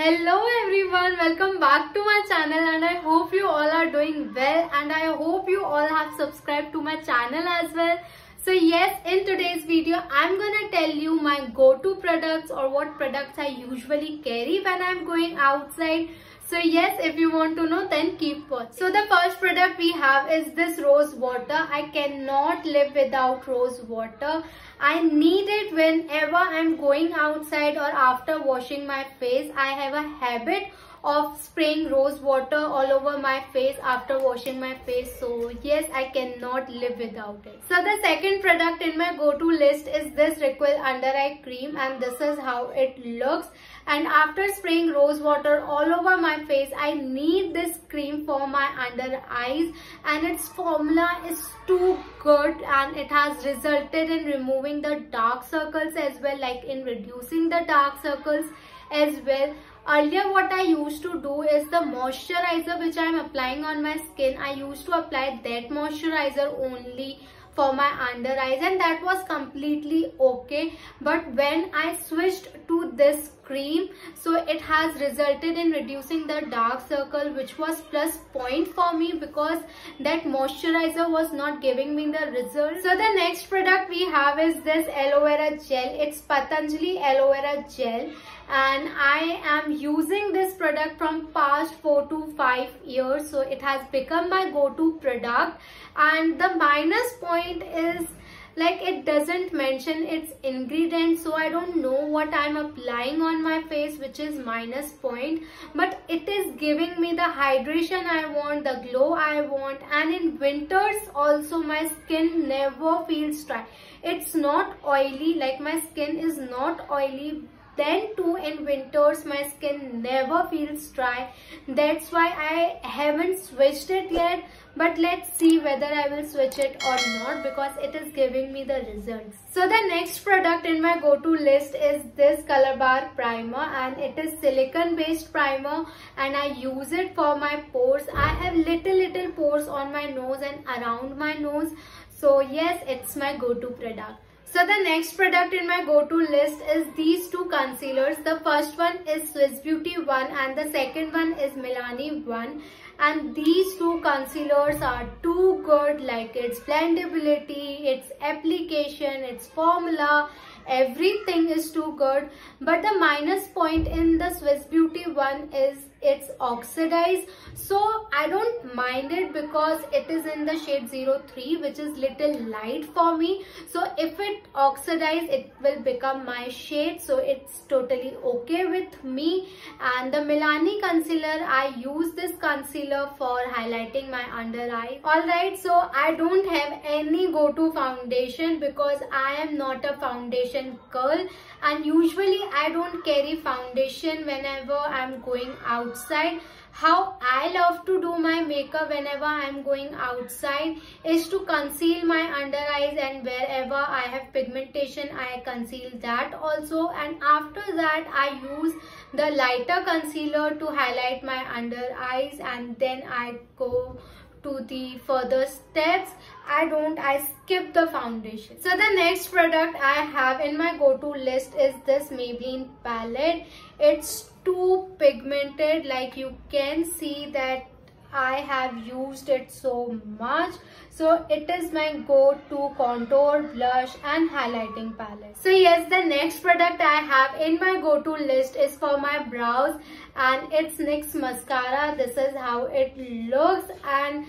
Hello everyone, welcome back to my channel and I hope you all are doing well and I hope you all have subscribed to my channel as well. So yes, in today's video, I'm gonna tell you my go-to products or what products I usually carry when I'm going outside. So yes, if you want to know, then keep watching. So the first product we have is this rose water. I cannot live without rose water. I need it whenever I'm going outside or after washing my face. I have a habit of spraying rose water all over my face after washing my face. So yes i cannot live without it. So the second product in my go-to list is this Re'equil under eye cream and this is how it looks. And after spraying rose water all over my face i need this cream for my under eyes. And its formula is too good and it has resulted in removing the dark circles as well like in reducing the dark circles as well earlier what I used to do is the moisturizer which I am applying on my skin I used to apply that moisturizer only for my under eyes and that was completely okay. But when I switched to this cream so it has resulted in reducing the dark circle which was plus point for me because that moisturizer was not giving me the result so the next product we have is this aloe vera gel. It's patanjali aloe vera gel and I am using this product from past 4 to 5 years. So it has become my go-to product. And the minus point is like it doesn't mention its ingredients so I don't know what I'm applying on my face which is minus point. But it is giving me the hydration I want the glow I want. And in winters also my skin never feels dry. It's not oily. Like my skin is not oily then too in winters my skin never feels dry that's why I haven't switched it yet but let's see whether I will switch it or not because it is giving me the results. So the next product in my go-to list is this Colorbar Primer and it is silicone based primer and I use it for my pores. I have little little pores on my nose and around my nose so yes it's my go-to product. So the next product in my go-to list is these two concealers. The first one is Swiss Beauty one and the second one is Milani one. And these two concealers are too good like its blendability, its application, its formula, everything is too good. But the minus point in the Swiss Beauty one is it's oxidized. So i don't mind it because it is in the shade 03 which is little light for me. So if it oxidize it will become my shade. So it's totally okay with me. And the milani concealer i use this concealer for highlighting my under eye. All right so i don't have any go-to foundation because i am not a foundation girl and usually i don't carry foundation whenever i'm going outside. How I love to do my makeup whenever I'm going outside is to conceal my under eyes and wherever I have pigmentation I conceal that also. And after that I use the lighter concealer to highlight my under eyes and then I go to the further steps. I don't I skip the foundation. So the next product I have in my go-to list is this Maybelline palette. It's too pigmented like you can see that I have used it so much. So it is my go-to contour, blush and highlighting palette. So yes, the next product I have in my go-to list is for my brows and it's NYX mascara. This is how it looks and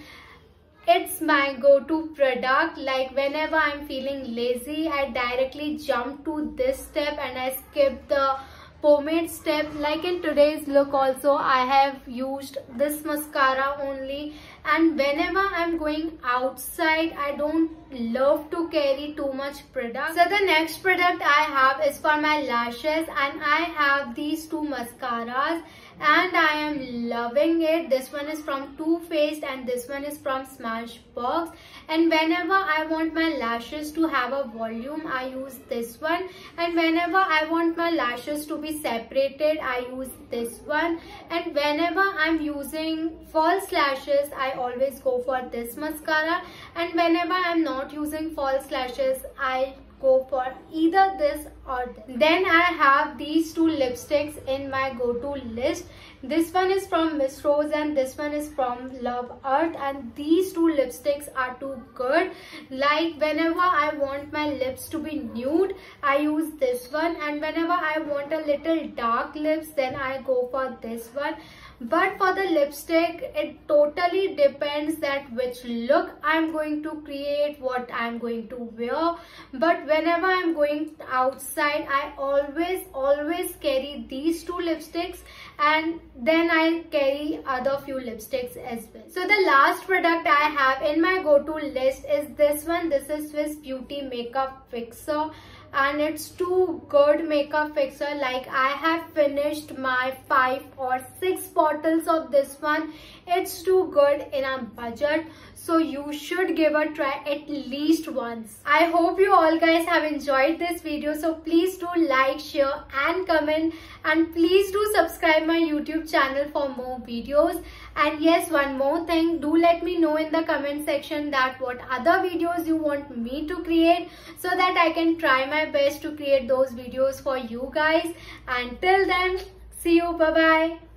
it's my go-to product like whenever i'm feeling lazy i directly jump to this step and i skip the pomade step. Like in today's look also I have used this mascara only. And whenever I'm going outside I don't love to carry too much product. So the next product I have is for my lashes. And I have these two mascaras and I am loving it. This one is from Too Faced and this one is from Smashbox. And whenever I want my lashes to have a volume I use this one. And whenever I want my lashes to be separated I use this one. And whenever I'm using false lashes I always go for this mascara. And whenever I'm not using false lashes I go for either this or this. Then I have these two lipsticks in my go-to list. This one is from Miss Rose and this one is from Love Earth and these two lipsticks are too good. Like whenever I want my lips to be nude, I use this one and whenever I want a little dark lips, then I go for this one but for the lipstick it totally depends that which look i'm going to create what i'm going to wear. But whenever i'm going outside i always always carry these two lipsticks and then i carry other few lipsticks as well. So the last product i have in my go-to list is this one. This is swiss beauty makeup fixer and it's too good makeup fixer. Like I have finished my five or six bottles of this one. It's too good in a budget. So you should give a try at least once. I hope you all guys have enjoyed this video. So please do like share and comment. And please do subscribe my youtube channel for more videos and yes one more thing do let me know in the comment section that what other videos you want me to create so that i can try my best to create those videos for you guys. And till then see you bye bye